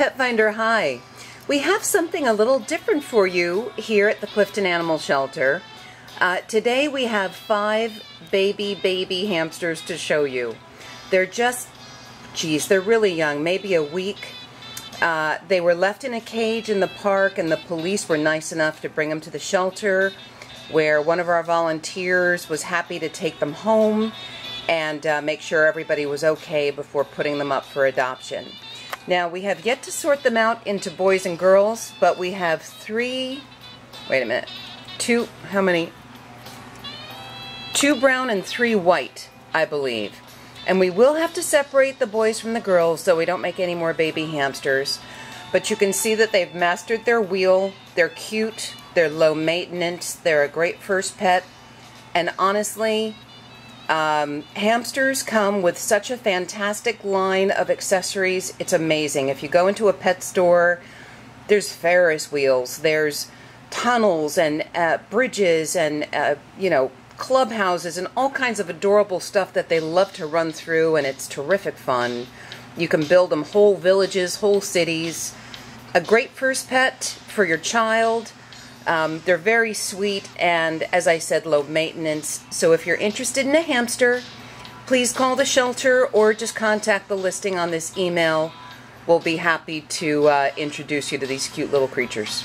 Pet Finder Hi. We have something a little different for you here at the Clifton Animal Shelter. Uh, today we have five baby, baby hamsters to show you. They're just, geez, they're really young, maybe a week. Uh, they were left in a cage in the park and the police were nice enough to bring them to the shelter where one of our volunteers was happy to take them home and uh, make sure everybody was okay before putting them up for adoption. Now, we have yet to sort them out into boys and girls, but we have three, wait a minute, two, how many? Two brown and three white, I believe. And we will have to separate the boys from the girls so we don't make any more baby hamsters. But you can see that they've mastered their wheel. They're cute. They're low maintenance. They're a great first pet. And honestly, um, hamsters come with such a fantastic line of accessories. It's amazing. If you go into a pet store, there's Ferris wheels, there's tunnels and uh, bridges and, uh, you know, clubhouses and all kinds of adorable stuff that they love to run through, and it's terrific fun. You can build them whole villages, whole cities. A great first pet for your child. Um, they're very sweet and, as I said, low maintenance. So if you're interested in a hamster, please call the shelter or just contact the listing on this email. We'll be happy to uh, introduce you to these cute little creatures.